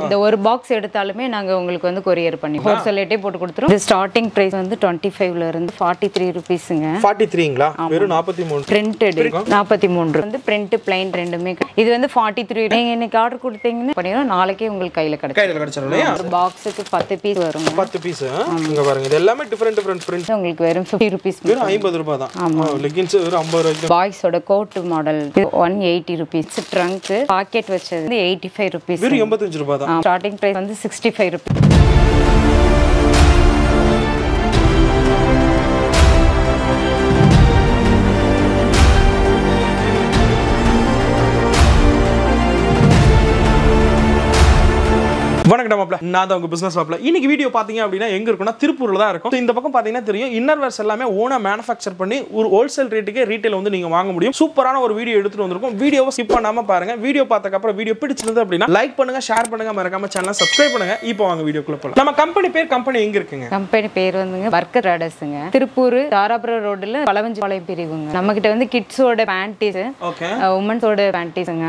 இந்த ஒரு பாக்ஸ் எடுத்தாலுமே நாங்க உங்களுக்கு வந்து கொரியர் பண்ணி ஹோல்சேல் ரேட்டே போட்டு கொடுத்துருவோம் இது ஸ்டார்டிங் பிரைஸ் வந்து டுவெண்ட்டி ஃபைவ்ல இருந்து ஃபார்ட்டி த்ரீ ருபீஸுங்க ஃபார்ட்டி த்ரீங்களா வெறும் நாற்பத்தி மூணு. பிரிண்டட் நாற்பத்தி மூன்று. வந்து பிரிண்ட் பிளைன் ரெண்டுமே. இது வந்து ஃபார்ட்டி த்ரீ நீங்க இன்னைக்கு ஆர்டர் கொடுத்தீங்கன்னா பண்ணிடுவோம் நாளைக்கே உங்களுக்கு கையில கிடைக்கும் ஒரு பாக்ஸுக்கு பத்து பீஸ் வருங்க. பத்து பீஸ் இங்க பாருங்க. இது எல்லாமே டிஃப்ரெண்ட் டிஃப்ரெண்ட் பிரிண்ட் உங்களுக்கு வெறும் ஃபிஃப்டி ருபீஸ் வெறும் ஐம்பது ரூபாய் தான். லெகின்ஸ் வெறும் ஐம்பது ரூபாய்க்கு பாய்ஸோட coat model one eighty rupees trunk pocket வச்சது எயிட்டி ஃபைவ் ருபீஸ் வெறும் எண்பத்தஞ்சு ரூபாய் அவ்வளோதான் ஸ்டார்டிங் ப்ரைஸ் வந்து சிக்ஸ்டி ஃபைவ் ருபீஸ் வணக்கம் மாப்ள நான் தான் உங்க பிசினஸ் மாப்ள இன்னைக்கு வீடியோ பாத்தீங்க அப்படின்னா எங்க இருக்குன்னா திருப்பூர்ல தான் இருக்கும். இந்த பக்கம் பாத்தீங்கன்னா தெரியும். இன்னர் வேர்ஸ் எல்லாமே ஓனா மேனுஃபேக்சர் பண்ணி ஒரு ஹோல்சேல் ரேட்டுக்கு ரீட்டைல் வந்து நீங்க வாங்க முடியும். சூப்பரான ஒரு வீடியோ எடுத்துட்டு வந்திருக்கும். வீடியோவை ஸ்கிப் பண்ணாம பாருங்க. வீடியோ பார்த்ததுக்கு அப்புறம் வீடியோ பிடிச்சிருந்தது அப்படின்னா லைக் பண்ணுங்க ஷேர் பண்ணுங்க. மறக்காம சேனலை சப்ஸ்கிரைப் பண்ணுங்க. இப்போ வாங்க வீடியோக்குள்ள போலாம். நம்ம கம்பெனி பேர் கம்பெனி எங்க இருக்குங்க? கம்பெனி பேர் வந்துங்க வர்க்கர் ராடர்ஸுங்க திருப்பூர் தாராபுரம் ரோடுல பழவஞ்சிபாளையம் பிரிவுங்க. நம்ம கிட்ட வந்து கிட்ஸோட பேண்டீஸ் ஓகே உமன்ஸோட பேண்டீஸுங்க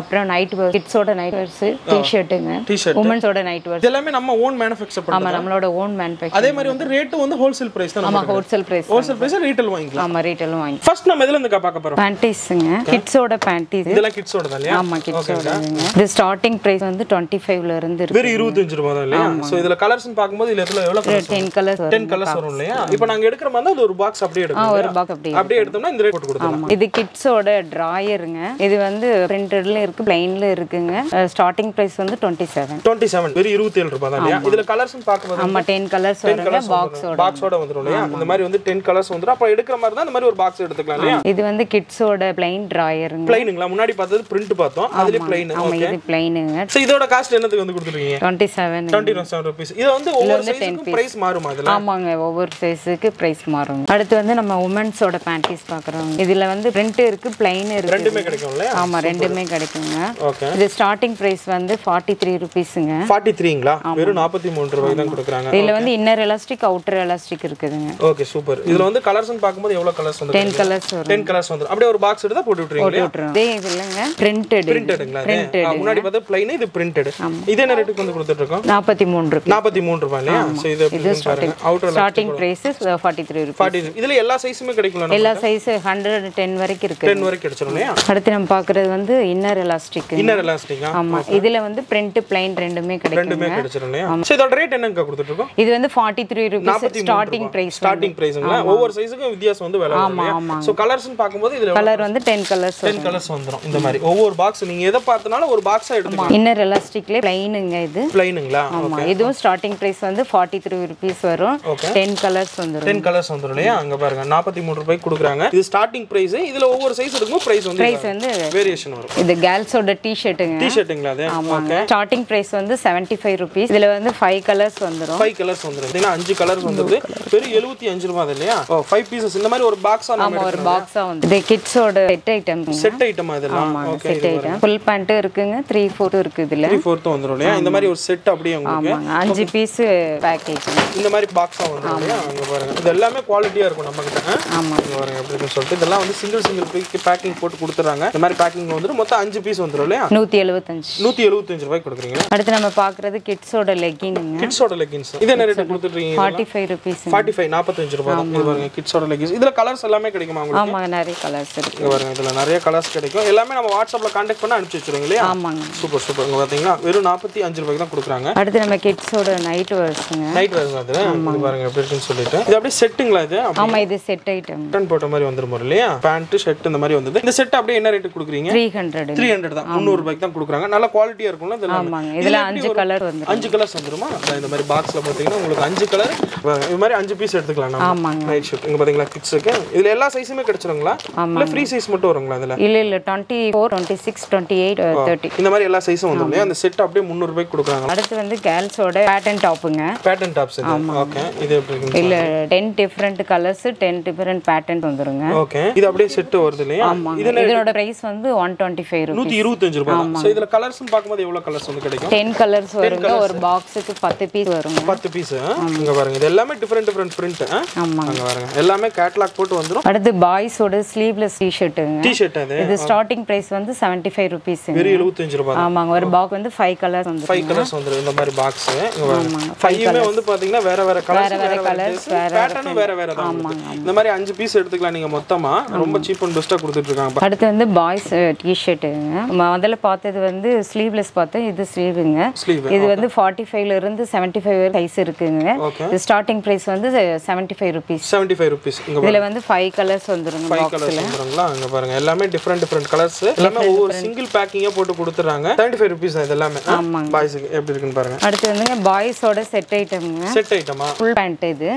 அப்புறம் நைட் கிட்ஸோட நைட் வேர்ஸ் டிஷர்ட்டுங்க டிஷர்ட் உமன்ஸோட நைட் வேர்ஸ் எல்லாமே நம்ம ஓன் மேனுஃபேக்சர் பண்ணுறோம் ஆமா நம்மளோட ஓன் மேனுஃபேக்சர் அதே மாதிரி வந்து ரேட் வந்து ஹோல்சேல் பிரைஸ் தான் ஆமா wholesale price wholesale price retail வாங்கிக்கலாம். ஆமா ரீட்டைல் வாங்கி ஃபர்ஸ்ட் நம்ம எதுல இருந்து பார்க்க போறோம்? பேண்டீஸ்ங்க கிட்ஸோட பேண்டீஸ் இதெல்லாம் கிட்ஸோட தான் இல்லையா? ஆமா கிட்ஸோட இது ஸ்டார்டிங் பிரைஸ் வந்து 25 ல இருந்து இருக்கு. வெறும் 25 ரூபாய் தான் இல்லையா? சோ இதுல கலர்ஸ் பாக்கும்போது இதுல எதுல எவ்வளவு 10 கலர்ஸ் 10 கலர்ஸ் வரும். இல்லையா? இப்போ நாங்க எடுக்கிற மாதிரி அது ஒரு பாக்ஸ் அப்படியே எடுக்கணும் ஒரு பாக்ஸ் அப்படியே அப்படியே எடுத்தோம்னா இந்த ரேட் போட்டு கொடுத்துறோம் இது கிட்ஸோட டிராயருங்க இது வந்து பிரிண்டட்ல இருக்கு பிளைன்ல இருக்குங்க. Uh, ஸ்டார்டிங் பிரைஸ் வந்து 27 27 தேர்ட்டி செவன் வெறும் இருபத்தி ஏழு ரூபாய் தான் இல்லையா? இதுல கலர்ஸ் பார்க்கும்போது ஆமா டென் கலர்ஸ் டென் கலர்ஸ் பாக்ஸோட பாக்ஸோட வந்துடும் இல்லையா? இந்த மாதிரி வந்து டென் கலர்ஸ் வந்துடும் அப்ப எடுக்கிற மாதிரி தான் இந்த மாதிரி ஒரு பாக்ஸ் எடுத்துக்கலாம் இல்லையா? இது வந்து கிட்ஸோட பிளைன் டிராயர் பிளைனுங்களா முன்னாடி பார்த்தது பிரிண்ட் பார்த்தோம். அதுல பிளைன் ஆமா இது பிளைனுங்க சோ இதோட காஸ்ட் என்னதுக்கு வந்து கொடுத்துருக்கீங்க? 27 27 ரூபீஸ் இது வந்து ஒவ்வொரு சைஸ்க்கு பிரைஸ் மாறுமா அதுல ஆமாங்க ஒவ்வொரு சைஸுக்கு பிரைஸ் மாறும் அடுத்து வந்து நம்ம உமன்ஸோட பேண்டீஸ் பாக்குறோம் இதுல வந்து பிரிண்ட் இருக்கு பிளைன் இருக்கு. ரெண்டுமே கிடைக்கும் ஆமா ரெண்டுமே கிடைக்குங்க. இது ஸ்டார்டிங் பிரைஸ் வந்து 43 ரூபீஸ்ங்க ருபீஸுங்க ஃபார்ட்டி த்ரீங்களா வெறும் நாற்பத்தி மூணு ரூபாய் தான் கொடுக்குறாங்க. இதுல வந்து இன்னர் எலாஸ்டிக் அவுட்டர் எலாஸ்டிக் இருக்குதுங்க. ஓகே சூப்பர் இதுல வந்து கலர்ஸ்னு பார்க்கும்போது எவ்வளவு கலர்ஸ் வந்து டென் கலர்ஸ் டென் கலர்ஸ் வந்துரும். அப்படியே ஒரு பாக்ஸ் எடுத்தா போட்டு போட்டுரும் இதே இது இல்லைங்க. பிரிண்டட் பிரிண்டடுங்களா முன்னாடி பார்த்தா பிளைன் இது பிரிண்டட் இது என்ன ரேட்டுக்கு வந்து கொடுத்துட்டு இருக்கோம் நாற்பத்தி மூணு ருபீஸ் நாற்பத்தி மூணு ரூபாய் இல்லையா? ஸோ இது பாருங்க. Outer starting price forty three rupees forty இதுல எல்லா சைஸுமே கிடைக்கும்ல எல்லா சைஸ் ஹண்ட்ரட் டென் வரைக்கும் இருக்கு டென் வரைக்கும் கிடைச்சிடும் இல்லையா? அடுத்து நம்ம பார்க்குறது வந்து இன்னர் எலாஸ்டிக் இன்னர் எலாஸ்டிக்கா ஆமா. இதுல வந்து பிரிண்ட் பிளைன் ரெண்டுமே ரெண்டுமே இல்லையா? ஸோ இதோட ரேட் என்னங்க கொடுத்துட்டு இருக்கோம் இது வந்து forty three rupees starting price starting பிரைஸ்ங்களா ஒவ்வொரு சைஸுக்கும் வித்தியாசம் வந்து விலை இல்லையா? ஆமாங்க. ஸோ கலர்ஸ்னு பார்க்கும்போது இதுல கலர் வந்து டென் கலர்ஸ் டென் கலர்ஸ் வந்துரும். இந்த மாதிரி. ஒவ்வொரு பாக்ஸ் நீங்க எதை பார்த்தனாலும் ஒரு பாக்ஸா எடுத்துக்கலாம். இன்னர் எலாஸ்டிக்லேயே பிளைனுங்க இது. பிளைனுங்களா ஆமா. இதுவும் ஸ்டார்டிங் பிரைஸ் வந்து ஃபார்ட்டி த்ரீ ருபீஸ் வரும் டென் கலர்ஸ் வந்துரும். டென் கலர்ஸ் வந்துரும் இல்லையா? அங்க பாருங்க. நாற்பத்தி மூணு ரூபாய்க்கு கொடுக்குறாங்க. இது ஸ்டார்டிங் பிரைஸ் இதுல ஒவ்வொரு சைஸ் இருக்கும் பிரைஸ் வந்து பிரைஸ் வந்து வேரியேஷன் வரும். இது கேர்ள்ஸோட டிஷர்ட்டுங்க டிஷர்ட்டுங்களா அது? ஆமாங்க. ஸ்டார்டிங் பிரைஸ் வந்து செவன்ட்டி ஃபைவ் ருபீஸ் இதுல வந்து ஃபைவ் கலர்ஸ் வந்துரும். ஃபைவ் கலர்ஸ் பார்த்தீங்கன்னா அஞ்சு கலர்ஸ் வந்துருது வெறும் எழுபத்தி அஞ்சு ரூபாய் அது இல்லையா? ஃபைவ் பீசஸ் இந்த மாதிரி ஒரு பாக்ஸா நம்ம ஆமா ஒரு பாக்ஸா வந்து. இது கிட்ஸோட செட் ஐட்டம் செட் ஐட்டம் இதெல்லாம்? செட் ஐட்டம் ஃபுல் பேண்ட் இருக்குங்க. த்ரீ ஃபோர்த் இருக்கு இதுல. த்ரீ ஃபோர்த்தும் வந்துரும் இல்லையா? இந்த மாதிரி ஒரு செட் அப்படியே உங்களுக்கு. அஞ்சு பீஸ் பேக்கேஜ் இந்த மாதிரி பாக்ஸா வந்துரும் இல்லையா? அங்க பாருங்க. இது எல்லாமே குவாலிட்டியா இருக்கும் நம்ம கிட்ட ஆ? ஆமா இங்க பாருங்க எப்படி இருக்குன்னு சொல்லிட்டு. இதெல்லாம் வந்து சிங்கிள் சிங்கிள் பீக்கு பேக்கிங் போட்டு கொடுத்துறாங்க இந்த மாதிரி பேக்கிங் வந்துரும். மொத்தம் அஞ்சு பீஸ் வந்துரும் இல்லையா? நூத்தி எழுபத்தஞ்சு நூத்தி எழுபத்தஞ்சு ரூபாய் கொடுக்குறீங்க அடுத்து நம்ம பாக்குறது கிட்ஸோட லெக்கினுங்க கிட்ஸோட லெகின்ஸ் இது என்ன rate கொடுத்துட்றீங்க forty five rupees forty five நாற்பத்தஞ்சு ரூபாய் இது பாருங்க கிட்ஸோட லெகின்ஸ் இதுல கலர்ஸ் எல்லாமே கிடைக்குமா உங்களுக்கு? ஆமாங்க நிறைய கலர்ஸ் இருக்கு. இங்க பாருங்க இதுல நிறைய கலர்ஸ் கிடைக்கும். எல்லாமே நம்ம வாட்ஸ்அப்ல கான்டாக்ட் பண்ணி அனுப்பிச்சு வச்சிருங்க இல்லையா? ஆமாங்க. Super super. இங்க பாத்தீங்கன்னா வெறும் நாற்பத்தி அஞ்சு ரூபாய்க்கு தான் கொடுக்குறாங்க. அடுத்து நம்ம கிட்ஸோட நைட் வேர்ஸுங்க நைட் வேர் அது. இது பாருங்க எப்படி இருக்குன்னு சொல்லிட்டு. இது அப்படியே செட்டுங்களா இது? ஆமா இது செட் ஐட்டம் பட்டன் போட்ட மாதிரி வந்துரும் இல்லையா? பேண்ட் ஷர்ட் இந்த மாதிரி வந்தது. இந்த செட் அப்படியே என்ன ரேட்டு கொடுக்குறீங்க? த்ரீ ஹண்ட்ரட் த்ரீ ஹண்ட்ரட் தான். முந்நூறு ரூபாய்க்கு தான் கொடுக்குறாங்க. நல்ல குவாலிட்டியா இருக்கும்ல இதெல்லாம். ஆமாங்க. இதுல அஞ்சு கலர் வந்து அஞ்சு கலர்ஸ் வந்துருமா? இந்த மாதிரி பாக்ஸ்ல பாத்தீங்கன்னா உங்களுக்கு அஞ்சு கலர் இது மாதிரி அஞ்சு பீஸ் எடுத்துக்கலாம் ஆமாங்க. நைட் ஷர்ட் இங்க பாத்தீங்களா கிட்ஸுக்கு இதுல எல்லா சைஸுமே கிடைச்சிருங்களா? இல்ல ஃப்ரீ சைஸ் மட்டும் வருங்களா இதுல? இல்ல இல்ல twenty four twenty six twenty eight thirty இந்த மாதிரி எல்லா சைஸும் வந்துரும் இல்லையா? அந்த செட் அப்படியே முந்நூறு ரூபாய்க்கு கொடுக்குறாங்க. அடுத்து வந்து கேர்ள்ஸோட பேட்டன் டாப்புங்க பேட்டர்ன் டாப்ஸ் ஓகே இது. எப்படி இருக்கு இல்ல ten different colours ten different pattern வந்துருங்க. ஓகே இது அப்படியே செட் வருது இல்லையா? இதனோட பிரைஸ் வந்து ஒன் டுவெண்ட்டி ஃபைவ் நூத்தி இருபத்தஞ்சு ரூபாய் ஸோ இதுல கலர்ஸ் பார்க்கும்போது எவ்வளவு கலர்ஸ் வந்து கிடைக்கும்? டென் கலர்ஸ் வருங்க. ஒரு பாக்ஸுக்கு பத்து பீஸ் வருங்க. பத்து பீஸ் இங்க பாருங்க. இது எல்லாமே டிஃப்ரெண்ட் டிஃப்ரெண்ட் பிரிண்ட் ஆமாங்க. பாருங்க. எல்லாமே கேட்லாக் போட்டு வந்துரும். அடுத்து பாய்ஸோட ஸ்லீவ்லெஸ் டிஷர்ட்டுங்க டிஷர்ட் அது இது? ஸ்டார்டிங் பிரைஸ் வந்து செவன்ட்டி ஃபைவ் ருபீஸுங்க வெறும் எழுபத்தஞ்சு ரூபாய் ஆமாங்க. ஒரு பாக்ஸ் வந்து ஃபைவ் கலர்ஸ் வந்து ஃபைவ் கலர்ஸ் வந்துரும். இந்த மாதிரி பாக்ஸ் இங்க பாருங்க. ஆமாங்க. ஃபைவுமே வந்து பாத்தீங்கன்னா வேற வேற கலர்ஸ் வேற வேற colours, வேற பேட்டர்னும் வேற வேற தான். இந்த மாதிரி அஞ்சு பீஸ் எடுத்துக்கலாம் நீங்க மொத்தமா. ரொம்ப சீப் அண்ட் பெஸ்ட்டா கொடுத்துட்டு இருக்காங்க அடுத்து வந்து பாய்ஸ் டிஷர்ட்டுங்க முதல்ல பார்த்தது வந்து ஸ்லீவ்லெஸ் பார்த்தோம் இது ஸ்லீவுங்க ஸ்லீவ் இது வந்து ஃபார்ட்டி ஃபைவ்ல இருந்து செவன்ட்டி ஃபைவ் சைஸ் இருக்குங்க. இது ஸ்டார்டிங் பிரைஸ் வந்து seventy five rupees seventy five rupees இதுல வந்து ஃபைவ் கலர்ஸ் வந்துருங்க ஃபைவ் கலர்ஸ் வந்துருங்களா? அங்க பாருங்க. எல்லாமே டிஃப்ரெண்ட் டிஃப்ரெண்ட் கலர்ஸ் எல்லாமே ஒவ்வொரு சிங்கிள் பேக்கிங்கா போட்டு கொடுத்துறாங்க. செவன்டி ஃபைவ் ருபீஸ் இது எல்லாமே. ஆமாங்க. பாய்ஸுக்கு எப்படி இருக்குன்னு பாருங்க. அடுத்து வந்துங்க பாய்ஸோட செட் ஐட்டம்ங்க செட் ஐட்டமா ஃபுல் பேண்ட் இது.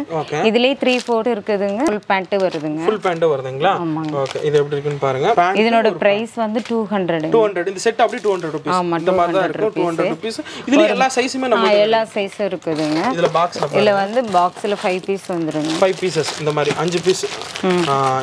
இதுலயே த்ரீ ஃபோர் இருக்குதுங்க. ஃபுல் பேண்ட் வருதுங்க. ஃபுல் பேண்ட் வருதுங்களா? ஓகே இது எப்படி இருக்குன்னு பாருங்க. இதனோட பிரைஸ் வந்து டூ ஹண்ட்ரட் டூ ஹண்ட்ரட் இந்த செட் டூ ஹண்ட்ரட் ருபீஸ் ஆமா, இந்த மாதிரி தான் இருக்கும். டூ ஹண்ட்ரட் ருபீஸ் இதுல எல்லா சைஸுமே நம்ம எல்லா சைஸும் இருக்குதுங்க. இதுல பாக்ஸ்ல இதுல வந்து பாக்ஸ்ல ஃபைவ் பீஸ் வந்துருங்க. ஃபைவ் பீசஸ் இந்த மாதிரி அஞ்சு பீஸ்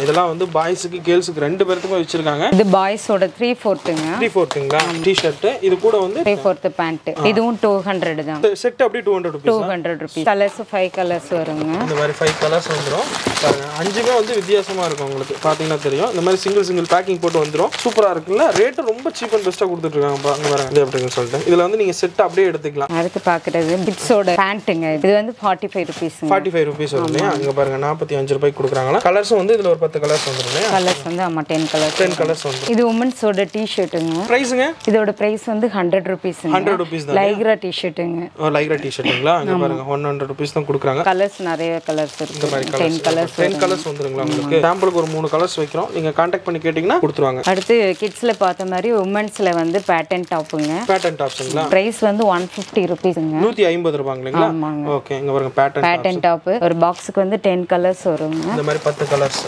இதெல்லாம் வந்து பாய்ஸுக்கு கேர்ள்ஸுக்கு ரெண்டு பேர்த்துக்கும் வச்சிருக்காங்க. இது பாய்ஸோட த்ரீ ஃபோர்த்துங்க த்ரீ ஃபோர்த்துங்களா டிஷர்ட் இது கூட வந்து த்ரீ ஃபோர்த்து பேண்ட் இதுவும் டூ ஹண்ட்ரட் தான். செட் அப்படி two hundred two rupees hundred rupees colours five colours வருங்க. இந்த மாதிரி ஃபைவ் கலர்ஸ் வந்துடும் பாருங்க அஞ்சுமே வந்து வித்தியாசமா இருக்கும் உங்களுக்கு. பார்த்தீங்கன்னா தெரியும். இந்த மாதிரி சிங்கிள் சிங்கிள் பேக்கிங் போட்டு வந்துடும் சூப்பரா இருக்குல்ல? ரேட்டு ரொம்ப சீப் அண்ட் பெஸ்ட்டாக கொடுத்துட்டு இருக்காங்க பாருங்க இது எப்படின்னு சொல்லிட்டு இதுல வந்து நீங்க செட் அப்படியே எடுத்துக்கலாம். அடுத்து பார்க்குறது கிட்ஸோட பேண்ட்டுங்க. இது வந்து ஃபார்ட்டி ஃபைவ் ருபீஸுங்க ஃபார்ட்டி ஃபைவ் ருபீஸ் வரும் இல்லையா அங்க பாருங்க நாற்பத்தி அஞ்சு ரூபாய்க்கு கொடுக்குறாங்களா? கலர்ஸும் வந்து இதுல ஒரு பத்து கலர்ஸ் வந்துடும் இல்லையா? கலர்ஸ் வந்து ஆமாம் டென் கலர்ஸ் டென் கலர்ஸ் வந்துடும் இது உமன்ஸோட டிஷர்ட்டுங்க ப்ரைஸுங்க இதோட பிரைஸ் வந்து ஹண்ட்ரட் ருபீஸுங்க ஹண்ட்ரட் ருபீஸ் தான்? லைக்ரா டிஷர்ட்டுங்க லைக்ரா டிஷர்ட்டுங்களா அங்க பாருங்க ஒன் ஹண்ட்ரட் ருபீஸ் தான் கொடுக்குறாங்க. கலர்ஸ் நிறைய கலர்ஸ் இந்த மாதிரி இருக்கு டென் கலர்ஸ் டென் கலர்ஸ் வந்துருங்களா உங்களுக்கு? சாம்பிளுக்கு ஒரு மூணு கலர்ஸ் வைக்கிறோம். நீங்க கான்டாக்ட் பண்ணி கேட்டிங்கன்னா கொடுத்துருவாங்க. அடுத்து கிட்ஸில் பார்த்த மாதிரி உமன்ஸில் வந்து பேட்டன் டாப்புங்க பேட்டர்ன் டாப்ஸுங்களா பிரைஸ் வந்து ஒன் ஃபிஃப்டி ருபீஸுங்க நூற்றி ஐம்பது ரூபாங்களா ஆமாங்க. ஓகே இங்க பாருங்க பேட்டர்ன் பேட்டன் டாப்பு ஒரு பாக்ஸுக்கு வந்து டென் கலர்ஸ் வருங்க. இந்த மாதிரி பத்து கலர்ஸ்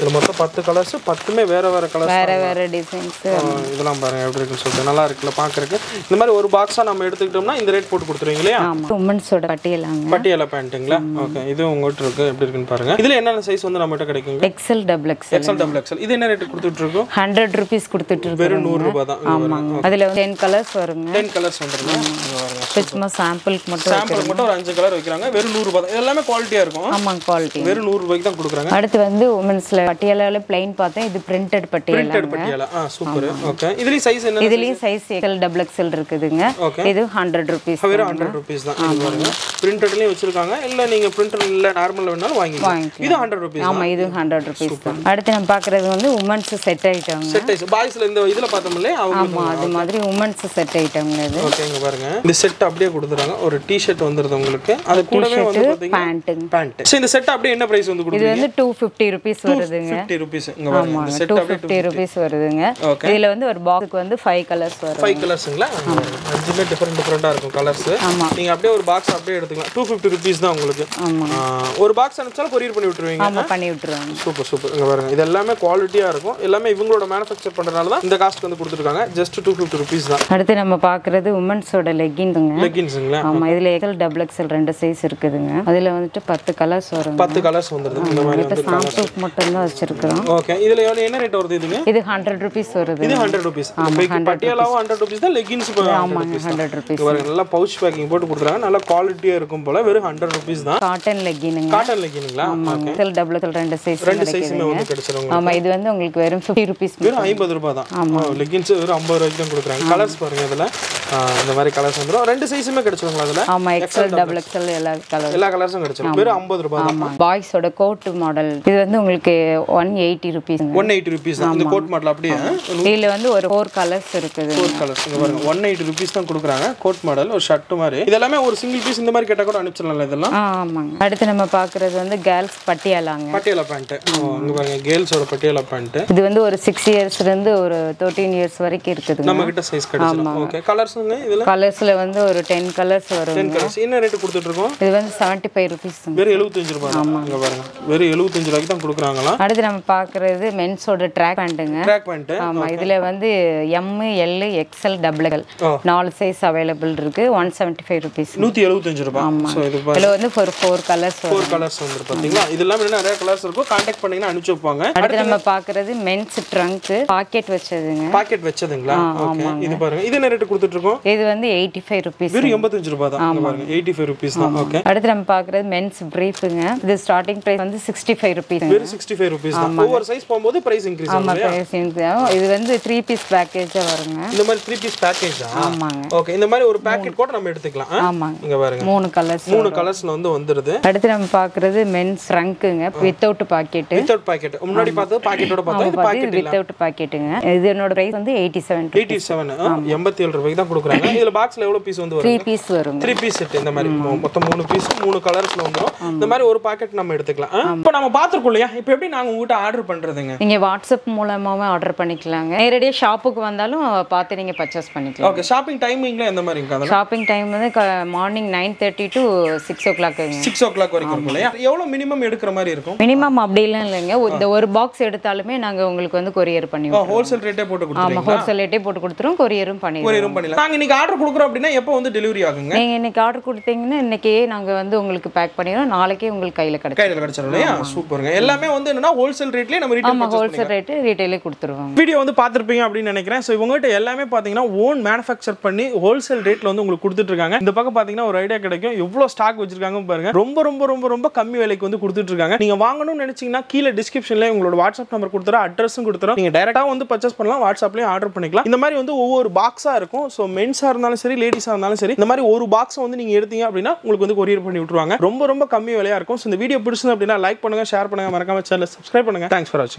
இதுல மொத்தம் பத்து கலர்ஸ் பத்துமே வேற வேற கலர்ஸ் வேற வேற டிசைன்ஸ் இதெல்லாம் பாருங்க எப்படி இருக்குன்னு சொல்லிட்டு. நல்லா இருக்குல்ல பாக்குறதுக்கு. இந்த மாதிரி ஒரு பாக்ஸா நம்ம எடுத்துக்கிட்டோம்னா இந்த ரேட் போட்டு கொடுத்துருவீங்க இல்லையா? உமன்ஸோட பட்டியலாங்க. பட்டியாலா பேண்ட்டுங்களா ஓகே இது உங்கள்கிட்ட இருக்கு. எப்படி இருக்குன்னு பாருங்க. இதுல என்னென்ன சைஸ் வந்து நம்மகிட்ட கிடைக்குங்க? XL double XL XL double XL இது என்ன ரேட் கொடுத்துட்டு இருக்கோம்? ஹண்ட்ரட் ருபீஸ் கொடுத்துட்டு வெறும் இருக்கோம் நூறு ரூபாய் தான். ஆமாங்க. அதில் டென் கலர்ஸ் வருங்க. டென் கலர்ஸ் வந்துருங்க. சும்மா சாம்பிளுக்கு மட்டும் சாம்பிளுக்கு மட்டும் ஒரு அஞ்சு கலர் வைக்கிறாங்க. வெறும் நூறு ரூபாய் எல்லாமே குவாலிட்டியா இருக்கும். ஆமாம் குவாலிட்டி வெறும் நூறு ரூபாய்க்கு தான் கொடுக்குறாங்க. அடுத்து வந்து உமன்ஸில் பட்டியலால பிளைன் பார்த்தேன் இது பிரிண்டட் பட்டியலா? பிரிண்டட் பட்டியாலா சூப்பர் ஓகே இதுலயும் சைஸ் என்ன இதுலயும் சைஸ் எக்ஸல் டபுள் எக்ஸல் இருக்குதுங்க. இது ஹண்ட்ரட் ருபீஸ் வெறும் ஹண்ட்ரட் ருபீஸ் தான். இது பாருங்க. பிரிண்டட்லயும் வச்சிருக்காங்க. இல்ல நீங்க பிரிண்டட் இல்ல நார்மல் வேணாலும் வாங்கிக்கலாம். இது ஹண்ட்ரட் ருபீஸ் ஆமா இது ஹண்ட்ரட் ருபீஸ் தான். அடுத்து நம்ம பார்க்குறது வந்து உமன்ஸ் செட் ஐட்டம்ங்க செட் ஐஸ் பாய்ஸ்ல இந்த இதுல பார்த்தோம் இல்லையா? அவங்க ஆமா அது மாதிரி உமன்ஸ் செட் ஐட்டம்ங்க இது. ஓகே இங்க பாருங்க. இந்த செட் அப்படியே கொடுத்துறாங்க. ஒரு டி-ஷர்ட் வந்துருது உங்களுக்கு. அது கூடவே வந்து பாத்தீங்கன்னா பேண்ட்டுங்க பேண்ட் சரி இந்த செட் அப்படியே என்ன பிரைஸ் வந்து இது கொடுக்குறீங்க? வந்து டூ ஃபிஃப்டி ருபீஸ் வருதுங்க. ஆமாங்க. டூ ஃபிஃப்டி ருபீஸ் வருதுங்க. இதுல வந்து ஒரு பாக்ஸுக்கு வந்து ஃபைவ் கலர்ஸ் வரும். ஃபைவ் கலர்ஸுங்களா அஞ்சுமே டிஃப்ரெண்ட் டிஃப்ரெண்டா இருக்கும் கலர்ஸ் ஆமா. நீங்க அப்படியே ஒரு பாக்ஸ் அப்படியே எடுத்துக்கலாம். டூ ஃபிஃப்டி ருபீஸ் தான் உங்களுக்கு. ஒரு பாக்ஸ் அனுப்பிச்சாலும் கொரியர் பண்ணி விட்டுருவீங்க. ஆமா பண்ணி விட்டுருவாங்க. சூப்பர் சூப்பர் இங்க பாருங்க. இது எல்லாமே குவாலிட்டியா இருக்கும். எல்லாமே இவங்களோட மேனுஃபேக்சர் பண்றதுனால தான் இந்த காஸ்ட் வந்து கொடுத்துருக்காங்க. ஜஸ்ட் டூ ஃபிஃப்டி ருபீஸ் தான். அடுத்து நம்ம பார்க்குறது உமன்ஸோட லெகின்ஸுங்க லெகின்ஸுங்களா ஆமா இதுல எக்ஸல் டபுள் எக்ஸல் ரெண்டு சைஸ் இருக்குதுங்க. அதுல வந்துட்டு பத்து கலர்ஸ் வருங்க. பத்து கலர்ஸ் வந்துருது இந்த மாதிரி மட்டும்தான் வச்சிருக்கிறோம். ஓகே இதுல எவ்வளவு என்ன ரேட் வருது இதுங்க? இது ஹண்ட்ரட் ருபீஸ் வருது. இது ஹண்ட்ரட் ருபீஸ் பட்டியாலாவும் ஹண்ட்ரட் ருபீஸ் தான் லெகின்ஸ் ஆமாங்க ஹண்ட்ரட் ருபீஸ் பாருங்க நல்லா பவுச் பேக்கிங் போட்டு கொடுத்துறாங்க நல்லா குவாலிட்டியா இருக்கும் போல வெறும் ஹண்ட்ரட் ருபீஸ் தான். காட்டன் லெகினுங்க காட்டன் லெகினுங்களா ஆமாங்க. எக்ஸல் டபுள் எக்ஸல் ரெண்டு சைஸ் ரெண்டு சைஸுமே வந்து கிடைச்சிரும் ஆமா இது வந்து உங்களுக்கு வெறும் ஃபிஃப்டி ருபீஸ் வெறும் ஐம்பது ரூபாய் தான். லெகின்ஸ் வெறும் ஐம்பது ரூபாய்க்கு தான் கொடுக்குறாங்க. கலர்ஸ் பாருங்க இதுல. இந்த மாதிரி கலர்ஸ் வந்துடும் ரெண்டு சைஸுமே கிடைச்சிருங்களா அதுல ஆமா எக்ஸல் டபுள் எக்ஸல் எல்லா கலர் எல்லா கலர்ஸும் கிடைச்சிரும். வெறும் ஐம்பது ரூபாய் தான். ஆமா. பாய்ஸோட கோட் மாடல் இது வந்து உங்களுக்கு ஒன் எயிட்டி ருபீஸ்ங்க ஒன் எயிட்டி ருபீஸ் தான். இந்த கோட் மாடல் அப்படியே இதுல வந்து ஒரு ஃபோர் கலர்ஸ் இருக்குது. கோட் கலர்ஸ் இங்க பாருங்க ஒன் எயிட்டி ருபீஸ் தான் கொடுக்குறாங்க. கோட் மாடல் ஒரு ஷர்ட் மாதிரி. இது எல்லாமே ஒரு சிங்கிள் பீஸ் இந்த மாதிரி கேட்டா கூட அனுப்பிச்சிடலாம் இதெல்லாம்? ஆமாங்க. அடுத்து நம்ம பார்க்குறது வந்து கேர்ள்ஸ் பட்டியாலாங்க. பட்டியாலா பேண்ட் இங்க பாருங்க கேர்ள்ஸோட பட்டியாலா பேண்ட் இது வந்து ஒரு சிக்ஸ் இயர்ஸ்லேருந்து ஒரு தேர்ட்டீன் இயர்ஸ் வரைக்கும் இருக்குதுங்க. நம்ம கிட்ட சைஸ் கிடைச்சிடும். ஓகே கலர்ஸுங்க இதுல? கலர்ஸில் வந்து ஒரு டென் கலர்ஸ் வரும் டென் கலர்ஸ் என்ன ரேட் கொடுத்துட்டு இருக்கோம்? இது வந்து செவன்ட்டி ஃபைவ் ருபீஸ் வெறும் எழுபத்தஞ்சு ரூபாய் தான். இங்க பாருங்க வெறும் எழுபத்தஞ்சு ரூபாய்க்கு தான் கொடுக்குறாங்களாம். அடுத்து நம்ம பார்க்குறது மென்ஸோட ட்ராக் பேண்ட்டுங்க ட்ராக் பண்ணிட்டு ஆமா இதுல வந்து M L XL double L ஓ. நாலு சைஸ் அவைலபிள் இருக்கு. ஒன் செவன்ட்டி ஃபைவ் ருபீஸ் நூற்றி எழுபத்தஞ்சு ரூபாய் இது இதில் வந்து ஒரு ஃபோர் கலர்ஸ் ஃபோர் கலர்ஸ் வந்து பார்த்தீங்களா இது இல்லாமல் இன்னும் நிறைய கலர்ஸ் இருக்கும். கான்டாக்ட் பண்ணீங்கன்னா அனுப்பிச்சு வைப்பாங்க. அடுத்து நம்ம பார்க்குறது மென்ஸ் ட்ரங்க்கு பாக்கெட் வச்சதுங்க. பாக்கெட் வச்சதுங்களா? ஓகே இது பாருங்க. இது என்ன ரேட்டு கொடுத்துட்டு இருக்கோம்? இது வந்து எயிட்டி ஃபைவ் ருபீஸ் வெறும் எண்பத்தஞ்சு ரூபாய் தான். பாருங்க. எயிட்டி ஃபைவ் ருபீஸ் தான். ஓகே அடுத்து நம்ம பார்க்குறது மென்ஸ் ப்ரீஃபுங்க இது ஸ்டார்டிங் ப்ரைஸ் வந்து சிக்ஸ்டி ஃபைவ் ருபீஸ் வெறும் சிக்ஸ்டி ஃபைவ் ருபீஸ் தான். ஒவ்வொரு சைஸ் போகும்போது பிரைஸ் இன்க்ரீஸ் ஆமாம் இது வந்து த்ரீ பீஸ் பேக்கேஜாக வருங்க. இந்த மாதிரி த்ரீ பீஸ் பேக்கேஜா ஆமாங்க. ஓகே இந்த மாதிரி ஒரு பேக்கெட் கூட நம்ம எடுத்துக்கலாம்? ஆமாங்க. இங்க பாருங்க. மூணு கலர்ஸ் மூணு கலர்ஸ்ல வந்து வந்துருது. அடுத்து நம்ம பார்க்குறது மென்ஸ் ட்ரங்க்குங்க வித்தவுட் பாக்கெட்டு வித்தவுட் பாக்கெட் முன்னாடி பார்த்தது பாக்கெட்டோட பார்த்தா இது பாக்கெட் வித்தவுட் பாக்கெட்டுங்க இது என்னோட ப்ரைஸ் வந்து எயிட்டி செவன் எயிட்டி செவன் எண்பத்தி ஏழு ரூபாய்க்கு தான் கொடுக்குறாங்க. இதுல பாக்ஸ்ல எவ்வளவு பீஸ் வந்து த்ரீ வரும் பீஸ் வருங்க. த்ரீ பீஸ் செட் இந்த மாதிரி மொத்தம் மூணு பீஸ் மூணு கலர்ஸ்ல வந்துரும். இந்த மாதிரி ஒரு பாக்கெட் நம்ம எடுத்துக்கலாம்? இப்போ நம்ம பார்த்துருக்கோம் இல்லையா? இப்போ எப்படி நாங்க உங்ககிட்ட ஆர்டர் பண்றதுங்க. நீங்க வாட்ஸ்அப் மூலமாவே ஆர்டர் பண்ணிக்கலாங்க. நேரடியாக ஷாப்புக்கு வந்தாலும் பார்த்து நீங்க பர்ச்சேஸ் பண்ணிக்கலாம். ஓகே ஷாப்பிங் டைமிங்ல எந்த மாதிரி இருக்கு அதெல்லாம்? ஷாப்பிங் டைம் வந்து morning nine thirty to six ஓ கிளாக்குங்க சிக்ஸ் ஓ கிளாக் வரைக்கும் இருக்கும் இல்லையா எவ்வளவு மினிமம் எடுக்கிற மாதிரி இருக்கும்? மினிமம் அப்படிலாம் இல்லைங்க. இந்த ஒரு பாக்ஸ் எடுத்தாலுமே நாங்க உங்களுக்கு வந்து கொரியர் பண்ணி விட்டுருவோம். ஹோல்சேல் ரேட்டே போட்டு ஆமா கொடுத்துருங்க ஹோல்சேல் ரேட்டே போட்டு கொடுத்துருவோம். கொரியரும் பண்ணிடுவோம். கொரியரும் பண்ணிடலாம். நாங்க இன்னைக்கு ஆர்டர் கொடுக்குறோம் அப்படின்னா எப்போ வந்து டெலிவரி ஆகுங்க? நீங்க இன்னைக்கு ஆர்டர் கொடுத்தீங்கன்னா இன்னைக்கே நாங்க வந்து உங்களுக்கு பேக் பண்ணிடுவோம் நாளைக்கே உங்களுக்கு கையில கிடைக்கும் கையில் கிடைச்சிடும் இல்லையா? சூப்பருங்க. எல்லாமே வந்து என்னன்னா ஹோல்சேல் ரேட்லயே நம்ம ரீட்டைல் ஹோல்சேல் ரேட்டு ரீட்டைலே கொடுத்துருவாங்க. வீடியோ வந்து பார்த்துருப்பீங்க அப்படின்னு நினைக்கிறேன். ஸோ இவங்ககிட்ட எல்லாமே பார்த்தீங்கன்னா ஓன் மேனுஃபேக்சர் பண்ணி ஹோல்சேல் ரேட்டில் வந்து உங்களுக்கு கொடுத்துட்டு இருக்காங்க. இந்த பக்கம் பார்த்தீங்கன்னா ஒரு ஐடியா கிடைக்கும். எவ்வளோ ஸ்டாக் வச்சிருக்காங்க பாருங்க. ரொம்ப ரொம்ப ரொம்ப ரொம்ப கம்மி விலைக்கு வந்து கொடுத்துட்டு இருக்காங்க. நீங்க வாங்கணும்னு நினைச்சீங்கன்னா கீழே டிஸ்கிரிப்ஷன்ல உங்களோட வாட்ஸ்அப் நம்பர் கொடுத்துறோம். அட்ரஸும் கொடுத்துறோம். நீங்க டேரக்டா வந்து பர்ச்சேஸ் பண்ணலாம். வாட்ஸ்அப்லயும் ஆர்டர் பண்ணிக்கலாம். இந்த மாதிரி வந்து ஒவ்வொரு பாக்ஸா இருக்கும். ஸோ மென்ஸா இருந்தாலும் சரி லேடிஸா இருந்தாலும் சரி இந்த மாதிரி ஒரு பாக்ஸ் வந்து நீங்க எடுத்தீங்க அப்படின்னா உங்களுக்கு வந்து கொரியர் பண்ணி விட்டுருவாங்க. ரொம்ப ரொம்ப கம்மி விலையா இருக்கும். ஸோ இந்த வீடியோ பிடிச்சது அப்படின்னா லைக் பண்ணுங்க ஷேர் பண்ணுங்க. மறக்காம சேனல் சப்ஸ்கிரைப் பண்ணுங்கள் தேங்க்ஸ் ஃபார் வாட்சிங்